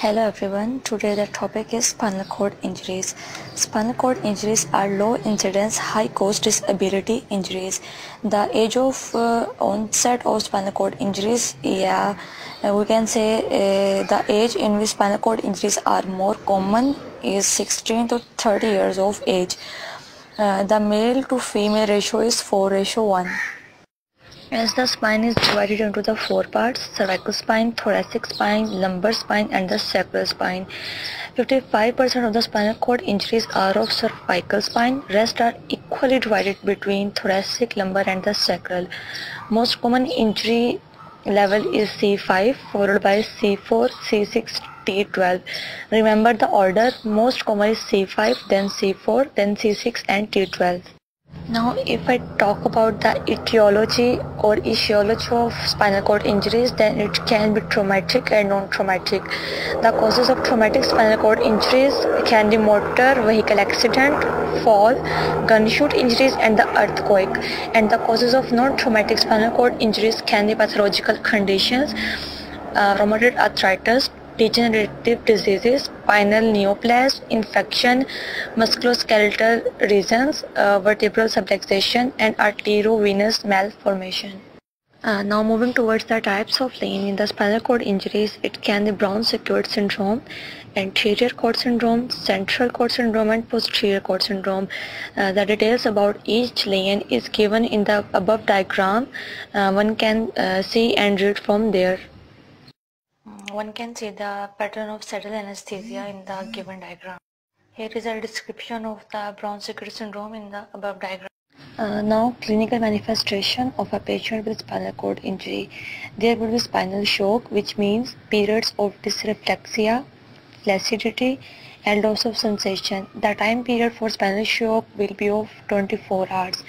Hello everyone, today the topic is spinal cord injuries. Spinal cord injuries are low incidence, high cost disability injuries. The age of uh, onset of spinal cord injuries, yeah, uh, we can say uh, the age in which spinal cord injuries are more common is 16 to 30 years of age. Uh, the male to female ratio is 4 ratio 1. As the spine is divided into the four parts, cervical spine, thoracic spine, lumbar spine and the sacral spine. 55% of the spinal cord injuries are of cervical spine, rest are equally divided between thoracic, lumbar and the sacral. Most common injury level is C5 followed by C4, C6, T12. Remember the order, most common is C5, then C4, then C6 and T12. Now, if I talk about the etiology or etiology of spinal cord injuries, then it can be traumatic and non-traumatic. The causes of traumatic spinal cord injuries can be motor vehicle accident, fall, gunshot injuries, and the earthquake. And the causes of non-traumatic spinal cord injuries can be pathological conditions, uh, rheumatoid arthritis, degenerative diseases, spinal neoplasm, infection, musculoskeletal lesions, uh, vertebral subluxation, and arteriovenous malformation. Uh, now moving towards the types of pain in the spinal cord injuries, it can be Brown Sequard syndrome, anterior cord syndrome, central cord syndrome and posterior cord syndrome. Uh, the details about each lesion is given in the above diagram. Uh, one can uh, see and read from there. One can see the pattern of saddle anesthesia in the given diagram. Here is a description of the Brown-Sequard syndrome in the above diagram. Uh, now clinical manifestation of a patient with spinal cord injury. There will be spinal shock which means periods of dysreflexia, flaccidity and loss of sensation. The time period for spinal shock will be of 24 hours.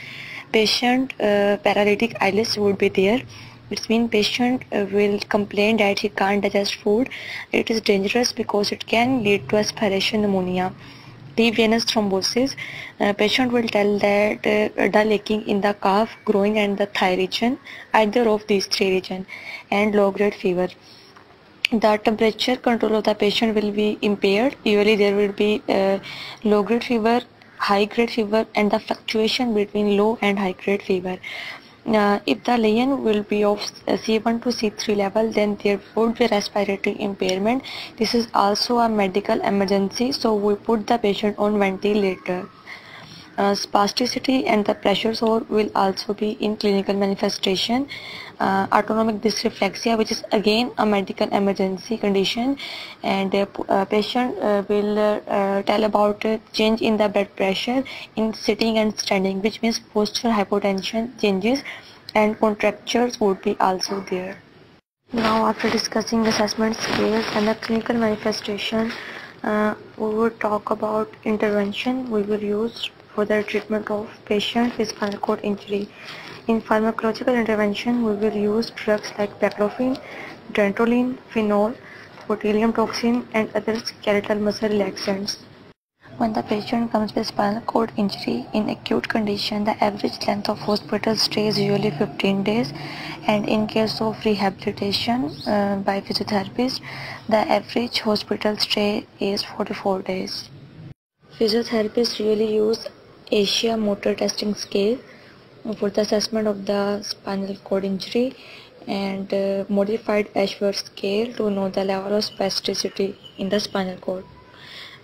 Patient uh, paralytic ileus would be there which means patient uh, will complain that he can't digest food. It is dangerous because it can lead to aspiration pneumonia deep venous thrombosis. Uh, patient will tell that uh, dull aching in the calf, groin and the thigh region, either of these three region and low grade fever. The temperature control of the patient will be impaired. Usually there will be uh, low grade fever, high grade fever and the fluctuation between low and high grade fever. Uh, if the lesion will be of C1 to C3 level then there would be respiratory impairment. This is also a medical emergency so we put the patient on ventilator uh, spasticity and the pressure sore will also be in clinical manifestation. Uh, autonomic dysreflexia which is again a medical emergency condition. And uh, uh patient uh, will uh, tell about change in the blood pressure in sitting and standing which means postural hypotension changes and contractures would be also there. Now after discussing assessment scales and the clinical manifestation we will talk about intervention we will use for the treatment of patients with spinal cord injury. In pharmacological intervention, we will use drugs like baclofen, dantrolene, phenol, botulinum toxin, and other skeletal muscle relaxants. When the patient comes with spinal cord injury in acute condition, the average length of hospital stay is usually 15 days and in case of rehabilitation uh, by physiotherapist, the average hospital stay is 44 days. Physiotherapists really use ASIA motor testing scale for the assessment of the spinal cord injury and uh, modified Ashworth scale to know the level of spasticity in the spinal cord.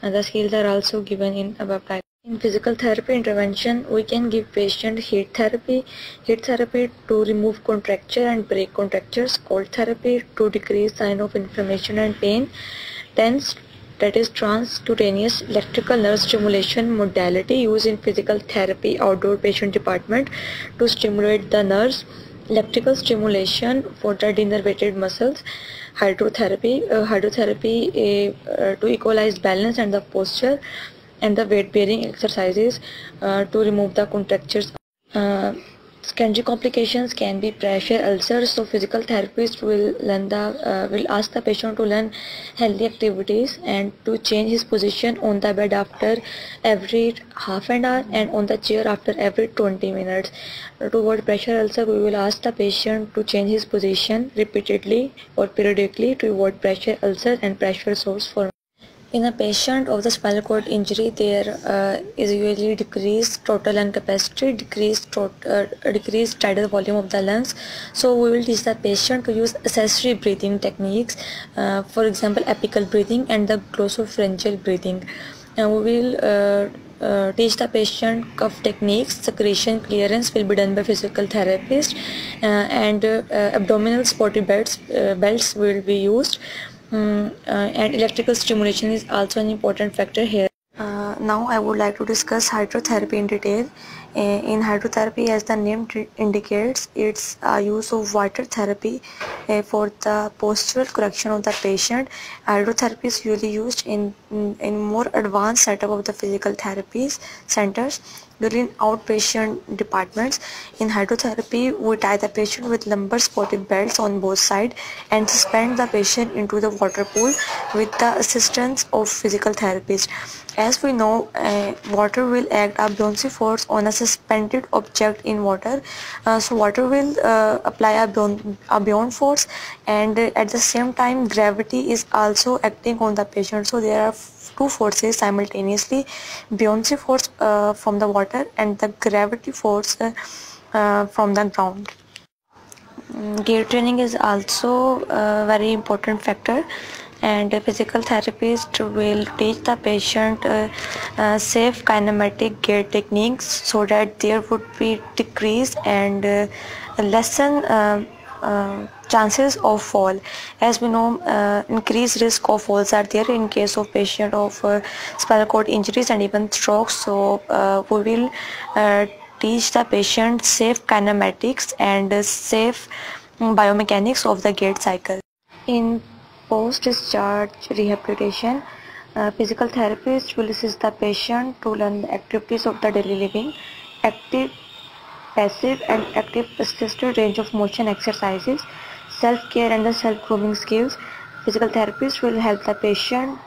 And the scales are also given in above diagram. In physical therapy intervention, we can give patient heat therapy, heat therapy to remove contracture and break contractures, cold therapy to decrease sign of inflammation and pain, TENS that is transcutaneous electrical nerve stimulation modality used in physical therapy outdoor patient department to stimulate the nerves. Electrical stimulation for the denervated muscles. Hydrotherapy uh, hydrotherapy uh, to equalize balance and the posture and the weight bearing exercises uh, to remove the contractures. Uh, Secondary complications can be pressure ulcers. So physical therapist will learn the uh, will ask the patient to learn healthy activities and to change his position on the bed after every half an hour and on the chair after every 20 minutes. To avoid pressure ulcer, we will ask the patient to change his position repeatedly or periodically to avoid pressure ulcer and pressure sores for in a patient of the spinal cord injury, there uh, is usually decreased total lung capacity, decreased, uh, decreased tidal volume of the lungs. So we will teach the patient to use accessory breathing techniques, uh, for example, apical breathing and the glossopharyngeal breathing. And we will uh, uh, teach the patient cough techniques secretion clearance will be done by physical therapist uh, and uh, abdominal supportive belts uh, belts will be used um, and electrical stimulation is also an important factor here. Now I would like to discuss hydrotherapy in detail. In hydrotherapy, as the name indicates, it's a use of water therapy for the postural correction of the patient. Hydrotherapy is usually used in, in, more advanced setup of the physical therapies centers during outpatient departments. In hydrotherapy, we tie the patient with lumbar supportive belts on both sides and suspend the patient into the water pool with the assistance of physical therapists. As we know, uh, water will act a buoyancy force on a suspended object in water. Uh, so water will uh, apply a, buoy a buoyant force and at the same time gravity is also acting on the patient. So there are two forces simultaneously buoyancy force uh, from the water and the gravity force uh, uh from the ground gait training is also a very important factor and physical therapist will teach the patient uh, uh, safe kinematic gait techniques so that there would be decrease and uh, lessen uh, uh, chances of fall. As we know uh, increased risk of falls are there in case of patient of uh, spinal cord injuries and even strokes. So uh, we will teach the patient safe kinematics and safe biomechanics of the gait cycle. In post discharge rehabilitation uh, physical therapist will assist the patient to learn the activities of the daily living active passive and active assisted range of motion exercises self-care and the self-grooming skills. Physical therapists will help the patient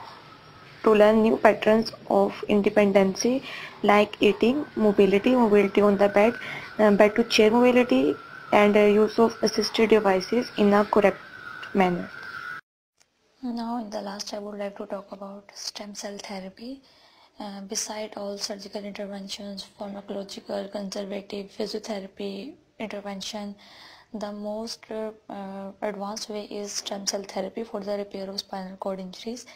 to learn new patterns of independency like eating, mobility, mobility on the bed, uh, bed to chair mobility and uh, use of assisted devices in a correct manner. Now in the last I would like to talk about stem cell therapy. Uh, beside all surgical interventions, pharmacological, conservative, physiotherapy intervention, the most uh, advanced way is stem cell therapy for the repair of spinal cord injuries.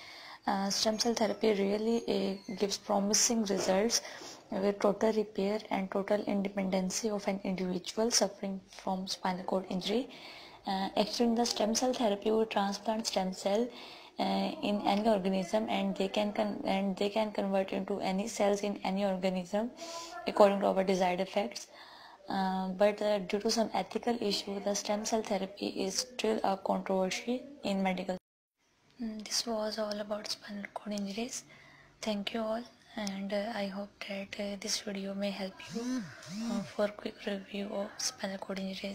Uh, stem cell therapy really uh, gives promising results with total repair and total independency of an individual suffering from spinal cord injury. Uh, actually, in the stem cell therapy, we transplant stem cell uh, in any organism, and they can and they can convert into any cells in any organism according to our desired effects. Uh, but uh, due to some ethical issue, the stem cell therapy is still a controversy in medical. Mm, this was all about spinal cord injuries. Thank you all and uh, I hope that uh, this video may help you uh, for quick review of spinal cord injuries.